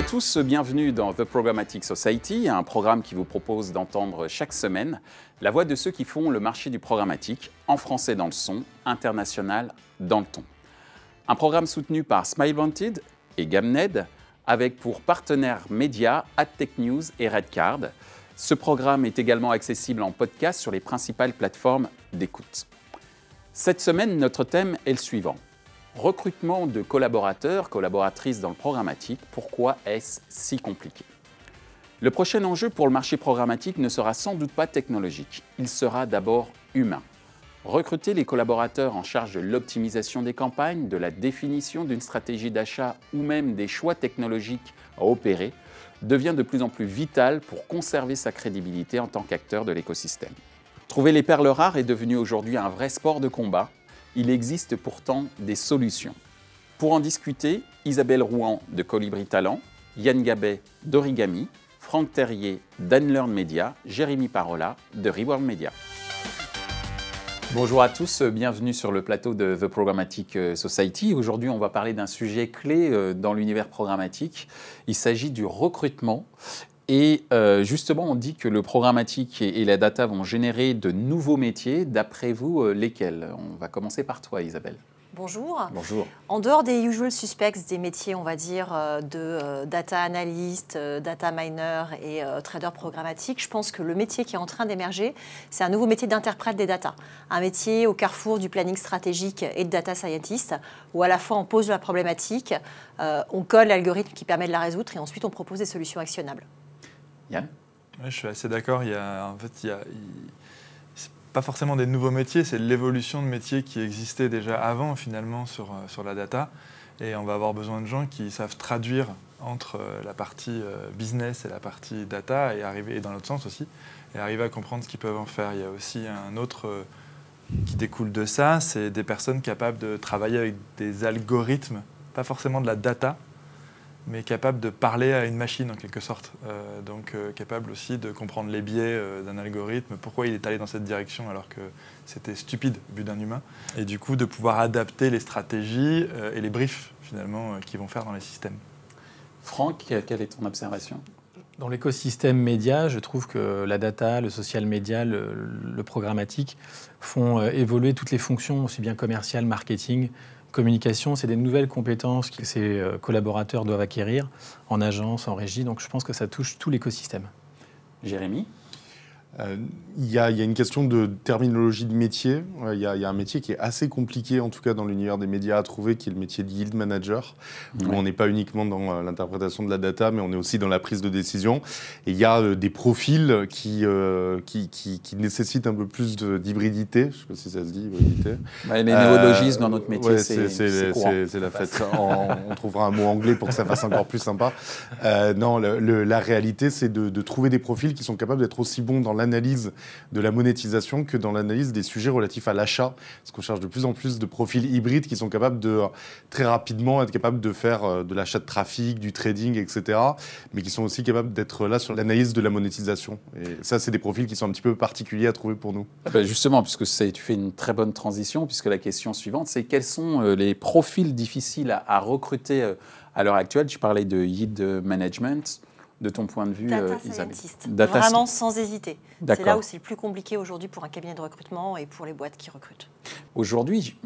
à tous, bienvenue dans The Programmatic Society, un programme qui vous propose d'entendre chaque semaine la voix de ceux qui font le marché du programmatique, en français dans le son, international dans le ton. Un programme soutenu par Smile Wanted et Gamned, avec pour partenaires médias AdTech News et Redcard. Ce programme est également accessible en podcast sur les principales plateformes d'écoute. Cette semaine, notre thème est le suivant. Recrutement de collaborateurs, collaboratrices dans le programmatique, pourquoi est-ce si compliqué? Le prochain enjeu pour le marché programmatique ne sera sans doute pas technologique, il sera d'abord humain. Recruter les collaborateurs en charge de l'optimisation des campagnes, de la définition d'une stratégie d'achat ou même des choix technologiques à opérer devient de plus en plus vital pour conserver sa crédibilité en tant qu'acteur de l'écosystème. Trouver les perles rares est devenu aujourd'hui un vrai sport de combat. Il existe pourtant des solutions. Pour en discuter, Isabelle Rouen de Colibri Talent, Yann Gabet d'Origami, Franck Terrier d'Unlearn Media, Jérémy Parola de Reworld Media. Bonjour à tous, bienvenue sur le plateau de The Programmatic Society. Aujourd'hui, on va parler d'un sujet clé euh, dans l'univers programmatique. Il s'agit du recrutement. Et euh, justement, on dit que le programmatique et la data vont générer de nouveaux métiers. D'après vous, euh, lesquels? On va commencer par toi, Isabelle. Bonjour. Bonjour. En dehors des usual suspects, des métiers, on va dire, euh, de data analyst, data miner et trader programmatique, je pense que le métier qui est en train d'émerger, c'est un nouveau métier d'interprète des data. Un métier au carrefour du planning stratégique et de data scientist, où à la fois on pose la problématique, on colle l'algorithme qui permet de la résoudre et ensuite on propose des solutions actionnables. Je suis assez d'accord. Il y a, en fait, il y a, pas forcément des nouveaux métiers, c'est l'évolution de métiers qui existaient déjà avant finalement sur, euh, sur la data. Et on va avoir besoin de gens qui savent traduire entre euh, la partie euh, business et la partie data et arriver dans l'autre sens aussi, et arriver à comprendre ce qu'ils peuvent en faire. Il y a aussi un autre qui découle de ça, c'est des personnes capables de travailler avec des algorithmes, pas forcément de la data, mais capable de parler à une machine en quelque sorte. Euh, donc euh, capable aussi de comprendre les biais euh, d'un algorithme, pourquoi il est allé dans cette direction alors que c'était stupide vu d'un humain. Et du coup de pouvoir adapter les stratégies et les briefs finalement qu'ils vont faire dans les systèmes. Franck, quelle est ton observation? Dans l'écosystème média, je trouve que la data, le social media, le, le programmatique font évoluer toutes les fonctions, aussi bien commerciales, marketing, communication, c'est des nouvelles compétences que ces euh, collaborateurs doivent acquérir en agence, en régie. Donc je pense que ça touche tout l'écosystème. Jérémy? Euh, il y, a une question de terminologie de métier. Euh, il y, a un métier qui est assez compliqué, en tout cas dans l'univers des médias, à trouver, qui est le métier de yield manager, où on n'est pas uniquement dans euh, l'interprétation de la data, mais on est aussi dans la prise de décision. Et il y a des profils qui, qui, nécessitent un peu plus d'hybridité. Je ne sais pas si ça se dit, hybridité. les néologismes dans notre métier, c'est la fête. on, trouvera un mot anglais pour que ça fasse encore plus sympa. non, la réalité, c'est de, de trouver des profils qui sont capables d'être aussi bons dans l'analyse de la monétisation que dans l'analyse des sujets relatifs à l'achat. Parce qu'on cherche de plus en plus de profils hybrides qui sont capables de très rapidement être capables de faire euh, de l'achat de trafic, du trading, etc. Mais qui sont aussi capables d'être là sur l'analyse de la monétisation. Et ça, c'est des profils qui sont un petit peu particuliers à trouver pour nous. Ah ben justement, puisque tu fais une très bonne transition, puisque la question suivante, c'est quels sont euh, les profils difficiles à, recruter euh, à l'heure actuelle? Tu parlais de yield management de ton point de vue, Data Isabelle Data Vraiment sans hésiter. C'est là où c'est le plus compliqué aujourd'hui pour un cabinet de recrutement et pour les boîtes qui recrutent. Aujourd'hui,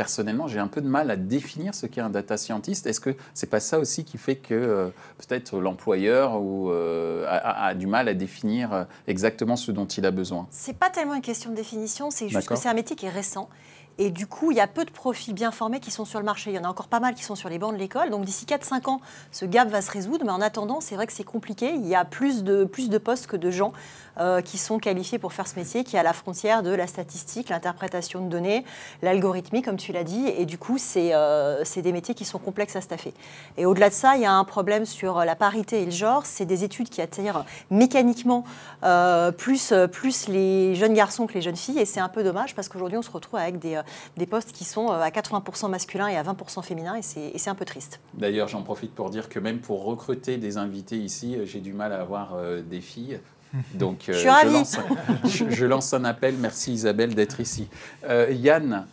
personnellement, j'ai un peu de mal à définir ce qu'est un data scientist. Est-ce que c'est pas ça aussi qui fait que euh, peut-être l'employeur ou, euh, a, du mal à définir euh, exactement ce dont il a besoin? C'est pas tellement une question de définition, c'est juste que c'est un métier qui est récent et du coup, il y a peu de profils bien formés qui sont sur le marché. Il y en a encore pas mal qui sont sur les bancs de l'école. Donc d'ici 4-5 ans, ce gap va se résoudre. Mais en attendant, c'est vrai que c'est compliqué. Il y a plus de, plus de postes que de gens euh, qui sont qualifiés pour faire ce métier, qui est à la frontière de la statistique, l'interprétation de données, l'algorithmie, comme tu l'as dit. Et du coup, c'est euh, des métiers qui sont complexes à staffer. Et au-delà de ça, il y a un problème sur la parité et le genre. C'est des études qui attirent mécaniquement euh, plus, plus les jeunes garçons que les jeunes filles. Et c'est un peu dommage parce qu'aujourd'hui, on se retrouve avec des des postes qui sont euh, à 80% masculins et à 20% féminins, et c'est un peu triste. D'ailleurs, j'en profite pour dire que même pour recruter des invités ici, euh, j'ai du mal à avoir euh, des filles. Donc, je, lance, je, lance, un appel. Merci Isabelle d'être ici. Yann,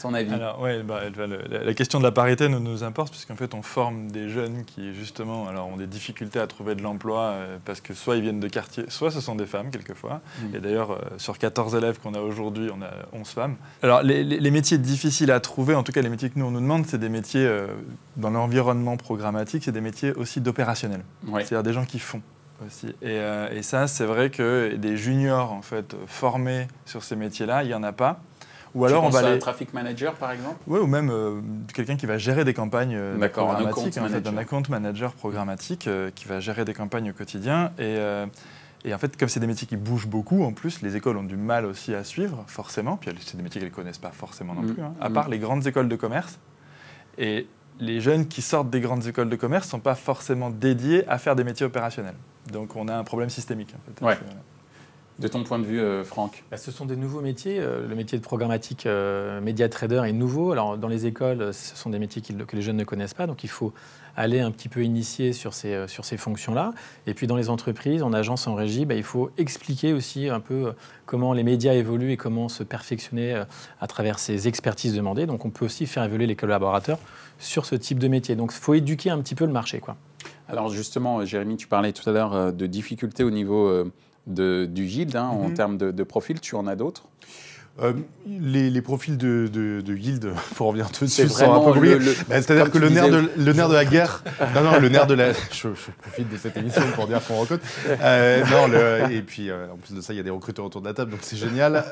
Ton avis? Alors, ouais, bah, la, question de la parité nous, nous importe, puisqu'en fait, on forme des jeunes qui, justement, alors, ont des difficultés à trouver de l'emploi, euh, parce que soit ils viennent de quartiers, soit ce sont des femmes, quelquefois. Mm. Et d'ailleurs, euh, sur 14 élèves qu'on a aujourd'hui, on a 11 femmes. Alors, les, métiers difficiles à trouver, en tout cas, les métiers que nous, on nous demande, c'est des métiers euh, dans l'environnement programmatique, c'est des métiers aussi d'opérationnel. C'est-à-dire des gens qui font. Aussi. Et, et ça, c'est vrai que des juniors en fait formés sur ces métiers-là, il n'y en a pas. Ou alors on va aller. traffic manager par exemple? Oui, ou même euh, quelqu'un qui va gérer des campagnes euh, programmatiques, un, fait, un account manager programmatique euh, qui va gérer des campagnes au quotidien. Et, et en fait, comme c'est des métiers qui bougent beaucoup, en plus, les écoles ont du mal aussi à suivre, forcément. Puis c'est des métiers qu'elles ne connaissent pas forcément non mm. plus, hein, à mm. part les grandes écoles de commerce. Et les jeunes qui sortent des grandes écoles de commerce ne sont pas forcément dédiés à faire des métiers opérationnels. Donc on a un problème systémique. En fait, de ton point de vue, euh, Franck bah, Ce sont des nouveaux métiers. Euh, le métier de programmatique euh, média trader est nouveau. Alors, dans les écoles, ce sont des métiers que les jeunes ne connaissent pas. Donc, il faut aller un petit peu initier sur ces, sur ces fonctions-là. Et puis, dans les entreprises, en agence, en régie, bah, il faut expliquer aussi un peu comment les médias évoluent et comment se perfectionner à travers ces expertises demandées. Donc, on peut aussi faire évoluer les collaborateurs sur ce type de métier. Donc, il faut éduquer un petit peu le marché. Quoi. Alors, justement, Jérémy, tu parlais tout à l'heure de difficultés au niveau du guide hein, en mhm. termes de, de, profil. Tu en as d'autres? Euh, les, profils de, de, Guild, pour revenir tout de suite, sont un peu bah, C'est-à-dire que le nerf, de, le nerf de la guerre. non, non, le nerf de la. Je, profite de cette émission pour dire qu'on recrute. Euh, non, le, et puis euh, en plus de ça, il y a des recruteurs autour de la table, donc c'est génial.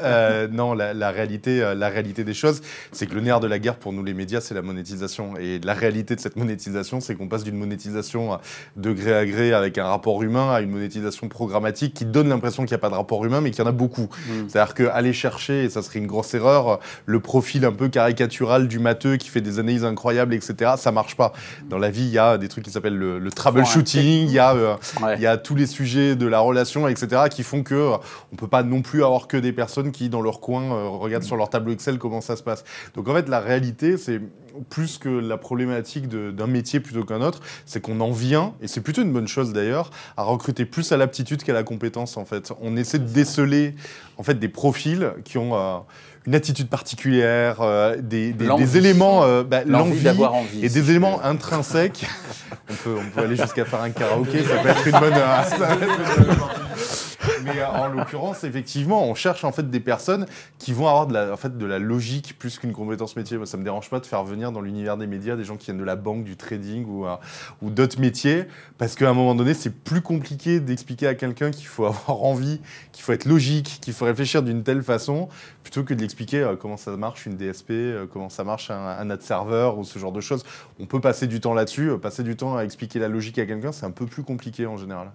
non, la, réalité, la réalité des choses, c'est que le nerf de la guerre pour nous les médias, c'est la monétisation. Et la réalité de cette monétisation, c'est qu'on passe d'une monétisation de gré à gré avec un rapport humain à une monétisation programmatique qui donne l'impression qu'il n'y a pas de rapport humain, mais qu'il y en a beaucoup. Mm. C'est-à-dire qu'aller chercher, ça serait une grosse erreur. Le profil un peu caricatural du matheux qui fait des analyses incroyables, etc., ça marche pas. Dans la vie, il y a des trucs qui s'appellent le, troubleshooting, il y, a, euh, il y a tous les sujets de la relation, etc., qui font que euh, on peut pas non plus avoir que des personnes qui, dans leur coin, euh, regardent sur leur tableau Excel comment ça se passe. Donc en fait, la réalité, c'est plus que la problématique d'un métier plutôt qu'un autre, c'est qu'on en vient, et c'est plutôt une bonne chose d'ailleurs, à recruter plus à l'aptitude qu'à la compétence en fait. On essaie de déceler en fait des profils qui ont euh, une attitude particulière, euh, des, éléments, euh, bah, l'envie et des éléments intrinsèques. on, peut, on peut aller jusqu'à faire un karaoké, ça peut être une bonne. Mais euh, en l'occurrence, effectivement, on cherche en fait des personnes qui vont avoir de la, de la logique plus qu'une compétence métier. Moi, ça me dérange pas de faire venir dans l'univers des médias des gens qui viennent de la banque, du trading ou, euh, ou d'autres métiers, parce qu'à un moment donné, c'est plus compliqué d'expliquer à quelqu'un qu'il faut avoir envie, qu'il faut être logique, qu'il faut réfléchir d'une telle façon, plutôt que de l'expliquer euh, comment ça marche une DSP, comment ça marche un, ad serveur ou ce genre de choses. On peut passer du temps là-dessus, passer du temps à expliquer la logique à quelqu'un, c'est un peu plus compliqué en général.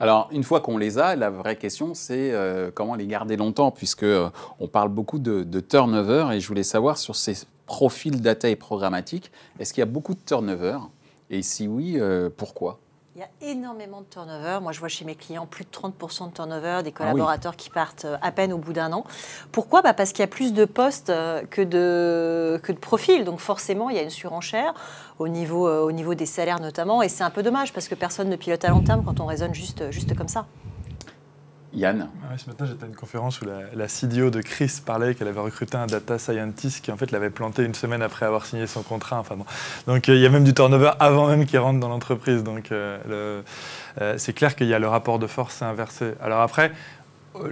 Alors, une fois qu'on les a, la vraie question, c'est euh, comment les garder longtemps, puisque euh, on parle beaucoup de, turnover, et je voulais savoir sur ces profils data et programmatique, est-ce qu'il y a beaucoup de turnover? Et si oui, euh, pourquoi? Il y a énormément de turnover. Moi, je vois chez mes clients plus de 30% de turnover, des ah collaborateurs qui partent à peine au bout d'un an. Pourquoi? Bah Parce qu'il y a plus de postes que de, que de profils. Donc forcément, il y a une surenchère au niveau, au niveau des salaires notamment. Et c'est un peu dommage parce que personne ne pilote à long terme quand on raisonne juste, juste comme ça. Yann ah Ce matin, j'étais à une conférence où la, CDO de Chris parlait qu'elle avait recruté un data scientist qui en fait l'avait planté une semaine après avoir signé son contrat. Enfin, bon. Donc euh, il y a même du turnover avant même qu'il rentre dans l'entreprise. Donc euh, euh, c'est clair qu'il y a le rapport de force inversé. Alors après,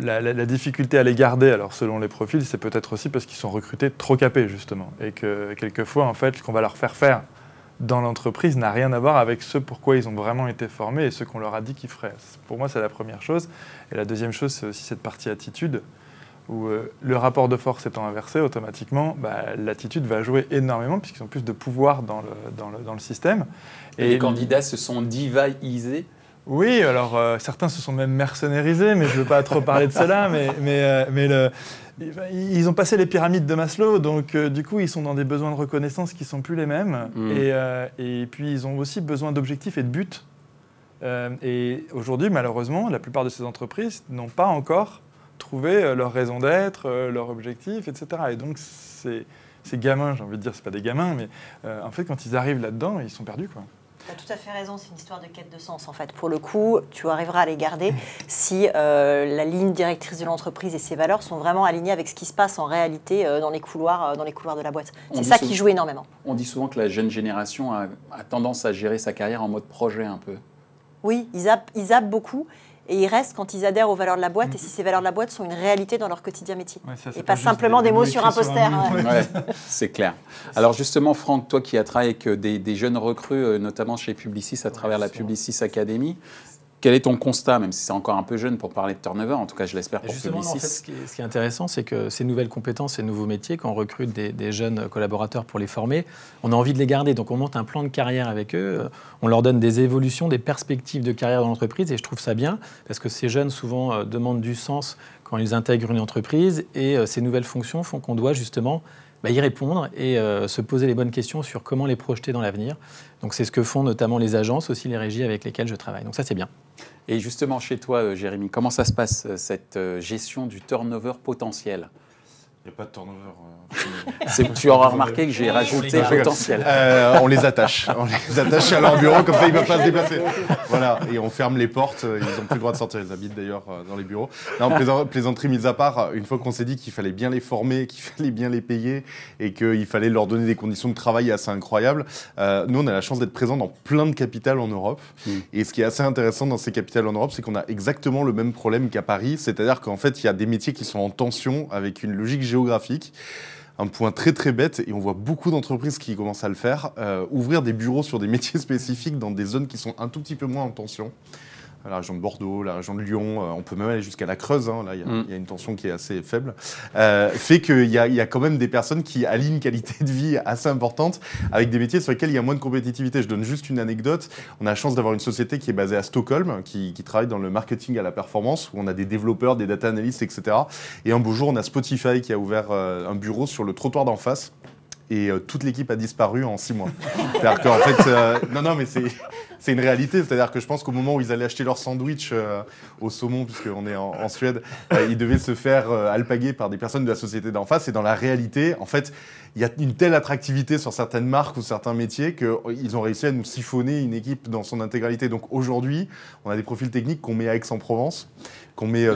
la, la, difficulté à les garder, alors selon les profils, c'est peut-être aussi parce qu'ils sont recrutés trop capés justement. Et que quelquefois, en fait, qu'on va leur faire faire dans l'entreprise n'a rien à voir avec ce pourquoi ils ont vraiment été formés et ce qu'on leur a dit qu'ils feraient. Pour moi, c'est la première chose. Et la deuxième chose, c'est aussi cette partie attitude, où euh, le rapport de force étant inversé, automatiquement, bah, l'attitude va jouer énormément, puisqu'ils ont plus de pouvoir dans le, dans le, dans le système. Et, les candidats se sont divaisés oui, alors euh, certains se sont même mercenarisés, mais je ne veux pas trop parler de cela, mais, mais, euh, mais le, ils ont passé les pyramides de Maslow, donc euh, du coup, ils sont dans des besoins de reconnaissance qui ne sont plus les mêmes. Mm. Et, et, puis, ils ont aussi besoin d'objectifs et de buts. Et aujourd'hui, malheureusement, la plupart de ces entreprises n'ont pas encore trouvé leur raison d'être, leur objectif, etc. Et donc, ces, ces gamins, j'ai envie de dire, ce pas des gamins, mais en fait, quand ils arrivent là-dedans, ils sont perdus. Quoi. Tu as tout à fait raison, c'est une histoire de quête de sens en fait. Pour le coup, tu arriveras à les garder si euh, la ligne directrice de l'entreprise et ses valeurs sont vraiment alignées avec ce qui se passe en réalité euh, dans, les couloirs, euh, dans les couloirs de la boîte. C'est ça qui joue énormément. On dit souvent que la jeune génération a, tendance à gérer sa carrière en mode projet un peu. Oui, ils ils zappent beaucoup et ils restent quand ils adhèrent aux valeurs de la boîte et si ces valeurs de la boîte sont une réalité dans leur quotidien métier. et pas, simplement des, mots sur un poster. c'est clair. Alors justement, Franck, toi qui as travaillé avec euh, des, jeunes recrues, euh, notamment chez Publicis à travers la Publicis Academy, quel est ton constat, même si c'est encore un peu jeune pour parler de turnover, en tout cas je l'espère pour Justement, en fait, ce, qui est, ce, qui est, intéressant, c'est que ces nouvelles compétences, ces nouveaux métiers, quand on recrute des, jeunes collaborateurs pour les former, on a envie de les garder. Donc on monte un plan de carrière avec eux, on leur donne des évolutions, des perspectives de carrière dans l'entreprise, et je trouve ça bien, parce que ces jeunes souvent euh, demandent du sens quand ils intègrent une entreprise, et euh, ces nouvelles fonctions font qu'on doit justement bah, y répondre et euh, se poser les bonnes questions sur comment les projeter dans l'avenir. Donc c'est ce que font notamment les agences, aussi les régies avec lesquelles je travaille. Donc ça c'est bien. Et justement chez toi, euh, Jérémy, comment ça se passe euh, cette gestion du turnover potentiel? Il n'y a pas de turnover. Euh, tu auras remarqué que j'ai rajouté potentiel. Euh, on les attache. On les attache à leur bureau, comme ça ils ne peuvent pas se déplacer. Voilà, et on ferme les portes. Ils n'ont plus le droit de sortir. Ils habitent d'ailleurs euh, dans les bureaux. Non, plaisanterie mise à part, une fois qu'on s'est dit qu'il fallait bien les former, qu'il fallait bien les payer et qu'il fallait leur donner des conditions de travail assez incroyables, nous, on a la chance d'être présents dans plein de capitales en Europe. Mm. Et ce qui est assez intéressant dans ces capitales en Europe, c'est qu'on a exactement le même problème qu'à Paris. C'est-à-dire qu'en fait, il y a des métiers qui sont en tension avec une logique Un point très très bête, et on voit beaucoup d'entreprises qui commencent à le faire, euh, ouvrir des bureaux sur des métiers spécifiques dans des zones qui sont un tout petit peu moins en tension la région de Bordeaux, la région de Lyon, euh, on peut même aller jusqu'à la Creuse, hein, là mm. il y, a une tension qui est assez faible, euh, fait qu'il y, a quand même des personnes qui allient une qualité de vie assez importante avec des métiers sur lesquels il y a moins de compétitivité. Je donne juste une anecdote. On a la chance d'avoir une société qui est basée à Stockholm, qui, travaille dans le marketing à la performance, où on a des développeurs, des data analysts, etc. Et un beau jour, on a Spotify qui a ouvert euh, un bureau sur le trottoir d'en face et euh, toute l'équipe a disparu en six mois. C'est-à-dire qu'en fait, euh, non, non, mais c'est une réalité. C'est-à-dire que je pense qu'au moment où ils allaient acheter leur sandwich euh, au saumon, puisqu'on est en, Suède, ils devaient se faire alpaguer par des personnes de la société d'en face. Et dans la réalité, en fait, il y a une telle attractivité sur certaines marques ou certains métiers qu'ils ont réussi à nous siphonner une équipe dans son intégralité. Donc aujourd'hui, on a des profils techniques qu'on met à Aix-en-Provence, qu'on met,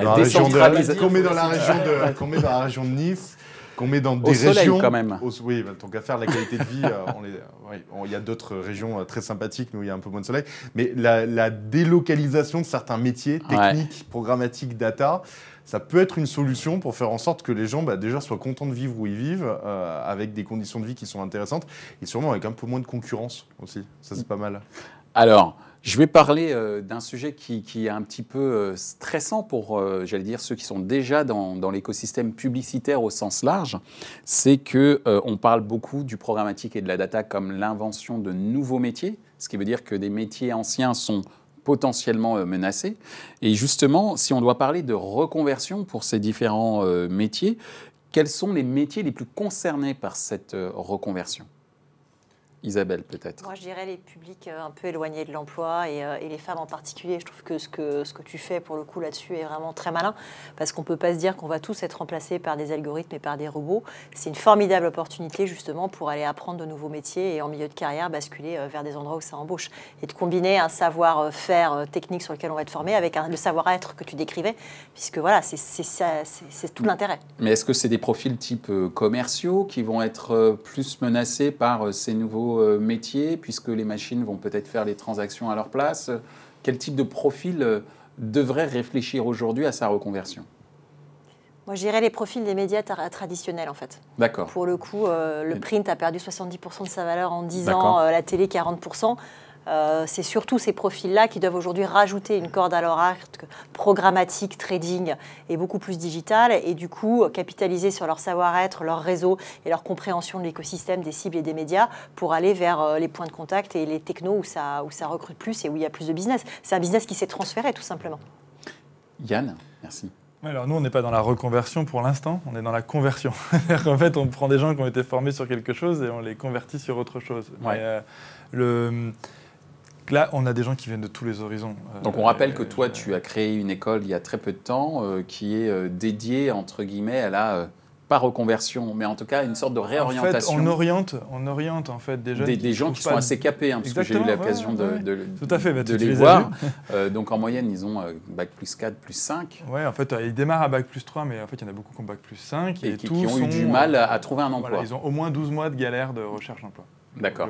met dans la région de Nice qu'on met dans des régions. quand même. oui, bah, tant qu'à faire la qualité de vie, euh, il y a d'autres régions euh, très sympathiques, où il y a un peu moins de soleil. Mais la, délocalisation de certains métiers techniques, programmatiques, data, ça peut être une solution pour faire en sorte que les gens bah, déjà soient contents de vivre où ils vivent, euh, avec des conditions de vie qui sont intéressantes, et sûrement avec un peu moins de concurrence aussi. Ça, c'est pas mal. Alors, je vais parler euh, d'un sujet qui, est un petit peu euh, stressant pour, euh, j'allais dire, ceux qui sont déjà dans, l'écosystème publicitaire au sens large. C'est que on parle beaucoup du programmatique et de la data comme l'invention de nouveaux métiers, ce qui veut dire que des métiers anciens sont potentiellement menacés. Et justement, si on doit parler de reconversion pour ces différents métiers, quels sont les métiers les plus concernés par cette reconversion? Isabelle, peut-être Moi, je dirais les publics euh, un peu éloignés de l'emploi euh, et, les femmes en particulier. Je trouve que ce, que ce que tu fais, pour le coup, là-dessus est vraiment très malin parce qu'on ne peut pas se dire qu'on va tous être remplacés par des algorithmes et par des robots. C'est une formidable opportunité, justement, pour aller apprendre de nouveaux métiers et en milieu de carrière, basculer euh, vers des endroits où ça embauche. Et de combiner un savoir-faire technique sur lequel on va être formé avec le savoir-être que tu décrivais, puisque voilà, c'est tout l'intérêt. Mais est-ce que c'est des profils type commerciaux qui vont être plus menacés par ces nouveaux euh, métiers, puisque les machines vont peut-être faire les transactions à leur place Quel type de profil euh, devrait réfléchir aujourd'hui à sa reconversion? Moi, j'irais les profils des médias traditionnels, en fait. D'accord. Pour le coup, euh, le print a perdu 70% de sa valeur en 10 ans, la télé 40%. Euh, c'est surtout ces profils-là qui doivent aujourd'hui rajouter une corde à leur arc programmatique, trading et beaucoup plus digital, et du coup capitaliser sur leur savoir-être, leur réseau et leur compréhension de l'écosystème des cibles et des médias pour aller vers euh, les points de contact et les technos où ça, où ça recrute plus et où il y a plus de business. C'est un business qui s'est transféré tout simplement. Yann, merci. Alors nous, on n'est pas dans la reconversion pour l'instant, on est dans la conversion. en fait, on prend des gens qui ont été formés sur quelque chose et on les convertit sur autre chose. Euh, le, Là, on a des gens qui viennent de tous les horizons. Euh, Donc on rappelle que toi, tu as créé une école il y a très peu de temps euh, qui est euh, dédiée, entre guillemets, à la pas reconversion, mais en tout cas une sorte de réorientation. En fait, on oriente, on oriente en fait des jeunes. Des, gens qui sont assez capés, hein, parce que j'ai eu l'occasion de, de, Tout à fait, bah, de les, voir. Euh, donc en moyenne, ils ont euh, bac plus 4, plus 5. Oui, en fait, ils démarrent à bac plus 3, mais en fait, il y en a beaucoup qui ont bac plus 5. Et, qui, ont eu du mal à, trouver un emploi. ils ont au moins 12 mois de galère de recherche d'emploi. D'accord.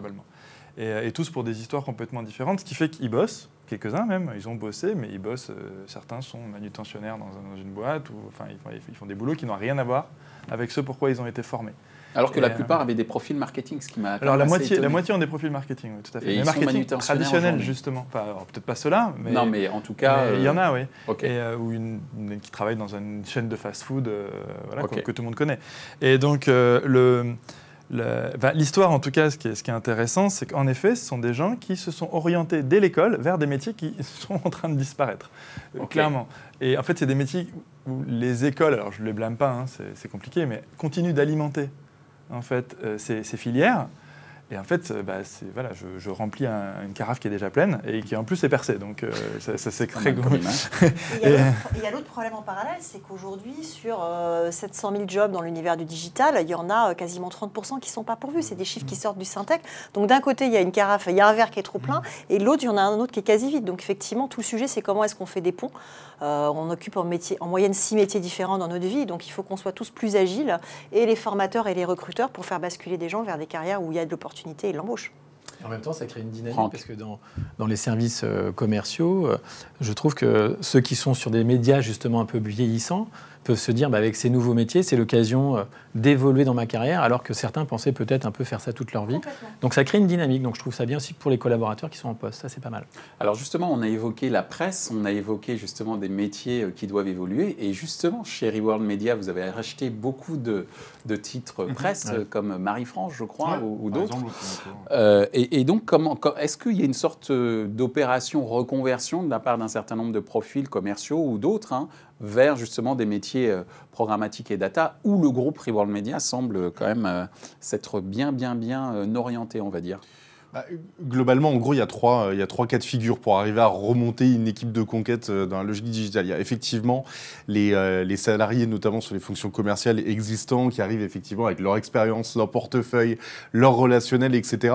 Et, et, tous pour des histoires complètement différentes, ce qui fait qu'ils bossent, quelques-uns même, ils ont bossé, mais ils bossent, certains sont manutentionnaires dans, une boîte, ou enfin, ils font des boulots qui n'ont rien à voir avec ce pourquoi ils ont été formés. Alors que la plupart avaient des profils marketing, ce qui m'a. Alors la moitié, la moitié ont des profils marketing, oui, tout à fait. Et mais marketing traditionnel justement. Enfin, peut-être pas ceux-là, mais. Non, mais en tout cas. Il y en a, oui. Et, euh, ou une, qui travaille dans une chaîne de fast-food, euh, voilà, que, tout le monde connaît. Et donc euh, le. L'histoire, en tout cas, ce qui est, ce qui est intéressant, c'est qu'en effet, ce sont des gens qui se sont orientés dès l'école vers des métiers qui sont en train de disparaître, clairement. Et en fait, c'est des métiers où les écoles, alors je ne les blâme pas, hein, c'est compliqué, mais continuent d'alimenter en fait, euh, ces, filières. Et en fait, euh, bah, voilà, je, remplis une carafe qui est déjà pleine et qui en plus est percée. Donc euh, ça, c'est très gros. il y a l'autre problème en parallèle, c'est qu'aujourd'hui, sur 700 000 jobs dans l'univers du digital, il y en a quasiment 30% qui ne sont pas pourvus. C'est des chiffres qui sortent du Syntec. Donc d'un côté, il y a une carafe, il y a un verre qui est trop plein, et l'autre, il y en a un autre qui est quasi vide. Donc effectivement, tout le sujet, c'est comment est-ce qu'on fait des ponts euh, on occupe en, métier, en, moyenne six métiers différents dans notre vie, donc il faut qu'on soit tous plus agiles, et les formateurs et les recruteurs pour faire basculer des gens vers des carrières où il y a de l'opportunité et l'embauche. En même temps, ça crée une dynamique parce que dans, dans les services euh, commerciaux, euh, je trouve que ceux qui sont sur des médias justement un peu vieillissants peuvent se dire, bah, avec ces nouveaux métiers, c'est l'occasion euh, d'évoluer dans ma carrière, alors que certains pensaient peut-être un peu faire ça toute leur vie. Donc ça crée une dynamique. Donc je trouve ça bien aussi pour les collaborateurs qui sont en poste. Ça, c'est pas mal. Alors justement, on a évoqué la presse, on a évoqué justement des métiers euh, qui doivent évoluer. Et justement, chez Reworld Media, vous avez racheté beaucoup de, de titres mhm. presse, comme Marie-France, je crois, ou, d'autres. Euh, et, et, donc, comment, est-ce qu'il y a une sorte d'opération reconversion de la part d'un certain nombre de profils commerciaux ou d'autres hein, vers justement des métiers euh, programmatiques et data, où le groupe Reworld Media semble quand même euh, s'être bien, bien, bien euh, orienté, on va dire. Bah, globalement, en gros, il y, a trois, il y a trois cas de figure pour arriver à remonter une équipe de conquête dans la logique digitale. Il y a effectivement les, les, salariés, notamment sur les fonctions commerciales existants, qui arrivent effectivement avec leur expérience, leur portefeuille, leur relationnel, etc.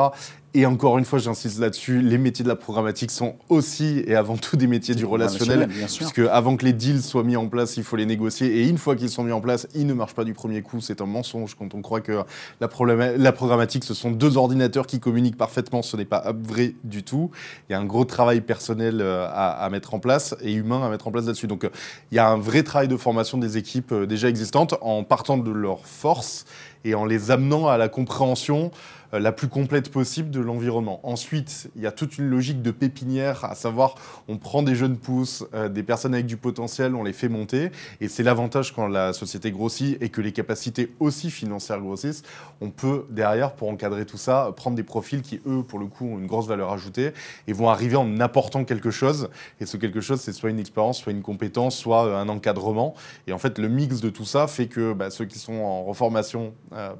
Et encore une fois, j'insiste là-dessus, les métiers de la programmatique sont aussi et avant tout des métiers du relationnel, puisque avant que les deals soient mis en place, il faut les négocier. Et une fois qu'ils sont mis en place, ils ne marchent pas du premier coup. C'est un mensonge quand on croit que la, la programmatique, ce sont deux ordinateurs qui communiquent parfaitement. Ce n'est pas vrai du tout. Il y a un gros travail personnel euh, à, mettre en place et humain à mettre en place là-dessus. Donc, euh, il y a un vrai travail de formation des équipes euh, déjà existantes en partant de leurs forces et en les amenant à la compréhension euh, la plus complète possible de l'environnement. Ensuite, il y a toute une logique de pépinière, à savoir on prend des jeunes pousses, euh, des personnes avec du potentiel, on les fait monter. Et c'est l'avantage quand la société grossit et que les capacités aussi financières grossissent. On peut derrière, pour encadrer tout ça, prendre des profils qui, eux, pour le coup, ont une grosse valeur ajoutée et vont arriver en apportant quelque chose. Et ce quelque chose, c'est soit une expérience, soit une compétence, soit euh, un encadrement. Et en fait, le mix de tout ça fait que bah, ceux qui sont en reformation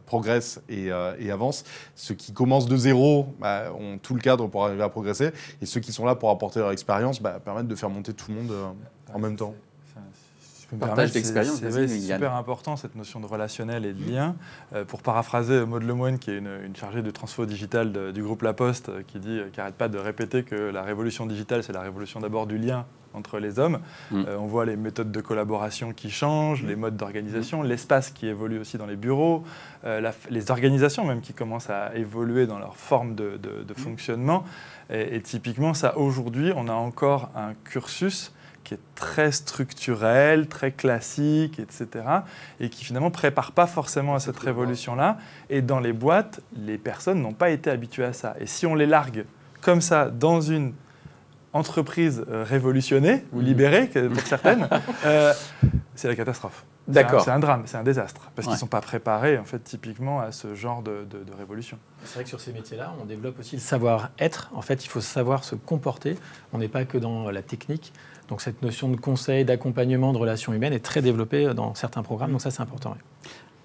progressent et, et avancent ceux qui commencent de zéro bah, ont tout le cadre pour arriver à progresser, et ceux qui sont là pour apporter leur expérience bah, permettent de faire monter tout le monde euh, en même temps. Partage d'expérience, c'est super important cette notion de relationnel et de lien. Euh, pour paraphraser Maud Lemoine, qui est une, chargée de transfo digital du groupe La Poste, euh, qui dit, qui n'arrête pas de répéter que la révolution digitale, c'est la révolution d'abord du lien entre les hommes. Mm. Euh, on voit les méthodes de collaboration qui changent, les modes d'organisation, mm. l'espace qui évolue aussi dans les bureaux, euh, les organisations même qui commencent à évoluer dans leur forme de, mm. fonctionnement. Et, typiquement, ça, aujourd'hui, on a encore un cursus qui est très structurel, très classique, etc., et qui finalement ne prépare pas forcément à cette révolution-là. Et dans les boîtes, les personnes n'ont pas été habituées à ça. Et si on les largue comme ça dans une entreprise euh, révolutionnée ou libérée pour certaines, euh, c'est la catastrophe. D'accord. C'est un, drame, c'est un désastre, parce qu'ils ne sont pas préparés, en fait, typiquement à ce genre de, révolution. C'est vrai que sur ces métiers-là, on développe aussi le savoir-être. En fait, il faut savoir se comporter. On n'est pas que dans la technique. Donc cette notion de conseil, d'accompagnement, de relations humaines est très développée dans certains programmes. Donc ça, c'est important.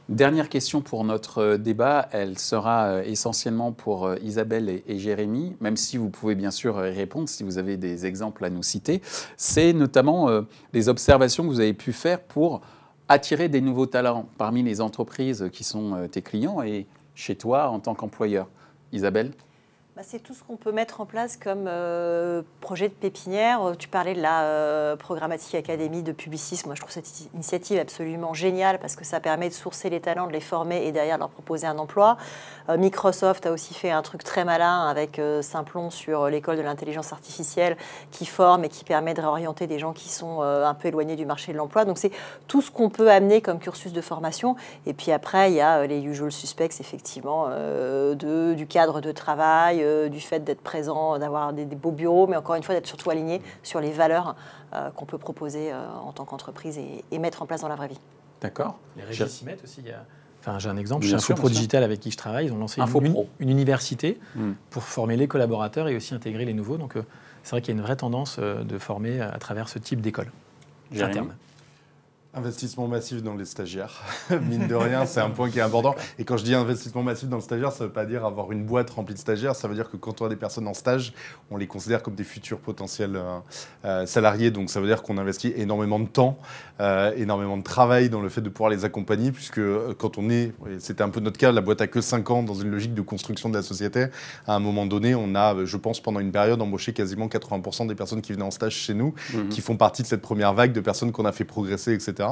Dernière question pour notre euh, débat, elle sera euh, essentiellement pour euh, Isabelle et, Jérémy, même si vous pouvez bien sûr y répondre si vous avez des exemples à nous citer. C'est notamment les observations que vous avez pu faire pour attirer des nouveaux talents parmi les entreprises qui sont euh, tes clients et chez toi en tant qu'employeur. Isabelle? Bah, c'est tout ce qu'on peut mettre en place comme euh, projet de pépinière. Euh, tu parlais de la euh, programmatique académie de publicisme. Moi, je trouve cette initiative absolument géniale parce que ça permet de sourcer les talents, de les former et derrière de leur proposer un emploi. Microsoft a aussi fait un truc très malin avec Simplon sur l'école de l'intelligence artificielle qui forme et qui permet de réorienter des gens qui sont un peu éloignés du marché de l'emploi. Donc, c'est tout ce qu'on peut amener comme cursus de formation. Et puis après, il y a les usual suspects, effectivement, du cadre de travail euh, du fait d'être présent, d'avoir des, beaux bureaux, mais encore une fois d'être surtout aligné sur les valeurs euh, qu'on peut proposer euh, en tant qu'entreprise et, mettre en place dans la vraie vie. D'accord. Les régies s'y mettent aussi. Enfin, j'ai un exemple, chez Infopro Digital avec qui je travaille, ils ont lancé une, une, université hmm. pour former les collaborateurs et aussi intégrer les nouveaux. Donc c'est vrai qu'il y a une vraie tendance de former à travers ce type d'école interne. Investissement massif dans les stagiaires. Mine de rien, c'est un point qui est important. Et quand je dis investissement massif dans le stagiaire, ça ne veut pas dire avoir une boîte remplie de stagiaires. Ça veut dire que quand on a des personnes en stage, on les considère comme des futurs potentiels euh, euh, salariés. Donc ça veut dire qu'on investit énormément de temps, euh, énormément de travail dans le fait de pouvoir les accompagner, puisque quand on est, c'était un peu notre cas, la boîte a que 5 ans dans une logique de construction de la société. À un moment donné, on a, je pense, pendant une période, embauché quasiment 80% des personnes qui venaient en stage chez nous, mmh. qui font partie de cette première vague de personnes qu'on a fait progresser, etc.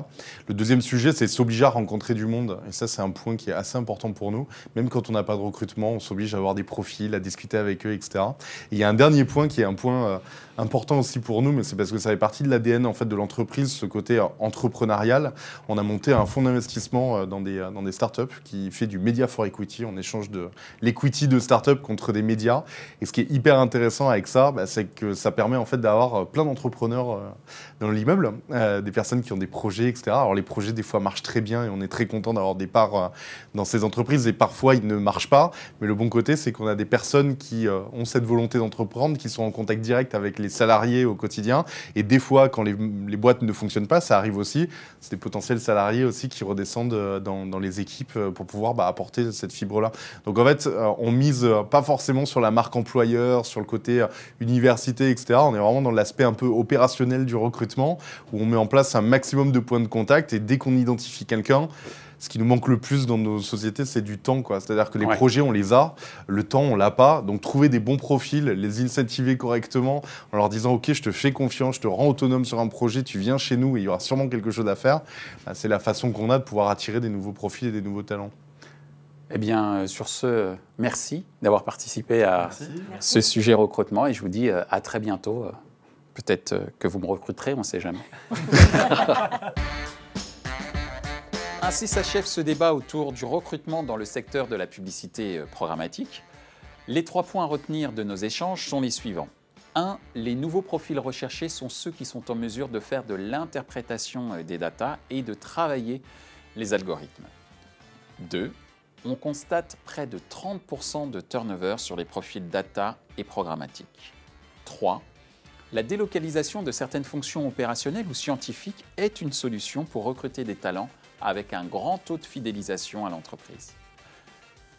Le deuxième sujet, c'est s'obliger à rencontrer du monde. Et ça, c'est un point qui est assez important pour nous. Même quand on n'a pas de recrutement, on s'oblige à avoir des profils, à discuter avec eux, etc. Et il y a un dernier point qui est un point euh, important aussi pour nous, mais c'est parce que ça fait partie de l'ADN en fait de l'entreprise, ce côté euh, entrepreneurial. On a monté un fonds d'investissement euh, dans des, dans des startups qui fait du media for equity. On échange de l'equity de startups contre des médias. Et ce qui est hyper intéressant avec ça, bah, c'est que ça permet en fait d'avoir plein d'entrepreneurs dans l'immeuble, des personnes qui ont des projets, etc. Alors les projets des fois marchent très bien et on est très content d'avoir des parts dans ces entreprises et parfois ils ne marchent pas. Mais le bon côté, c'est qu'on a des personnes qui ont cette volonté d'entreprendre, qui sont en contact direct avec les les salariés au quotidien. Et des fois, quand les, boîtes ne fonctionnent pas, ça arrive aussi. C'est des potentiels salariés aussi qui redescendent euh, dans, les équipes euh, pour pouvoir bah, apporter cette fibre-là. Donc en fait, euh, on mise pas forcément sur la marque employeur, sur le côté université, etc. On est vraiment dans l'aspect un peu opérationnel du recrutement, où on met en place un maximum de points de contact. Et dès qu'on identifie quelqu'un, ce qui nous manque le plus dans nos sociétés, c'est du temps. C'est-à-dire que les projets, on les a, le temps, on l'a pas. Donc trouver des bons profils, les incentiver correctement, en leur disant, OK, je te fais confiance, je te rends autonome sur un projet, tu viens chez nous et il y aura sûrement quelque chose à faire, bah, c'est la façon qu'on a de pouvoir attirer des nouveaux profils et des nouveaux talents. Eh bien, euh, sur ce, merci d'avoir participé à ce sujet recrutement et je vous dis euh, à très bientôt. Euh, peut-être que vous me recruterez, on ne sait jamais. Ainsi s'achève ce débat autour du recrutement dans le secteur de la publicité euh, programmatique. Les trois points à retenir de nos échanges sont les suivants. 1. Les nouveaux profils recherchés sont ceux qui sont en mesure de faire de l'interprétation euh, des datas et de travailler les algorithmes. 2. On constate près de 30% de turnover sur les profils data et programmatiques. 3. La délocalisation de certaines fonctions opérationnelles ou scientifiques est une solution pour recruter des talents avec un grand taux de fidélisation à l'entreprise.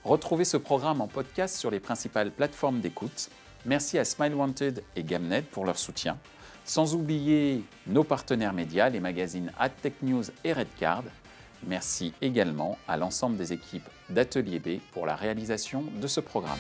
Retrouvez ce programme en podcast sur les principales plateformes d'écoute. Merci à Smile Wanted et Gamnet pour leur soutien. Sans oublier nos partenaires médias, les magazines AdTech News et Redcard. Merci également à l'ensemble des équipes d'Atelier B pour la réalisation de ce programme.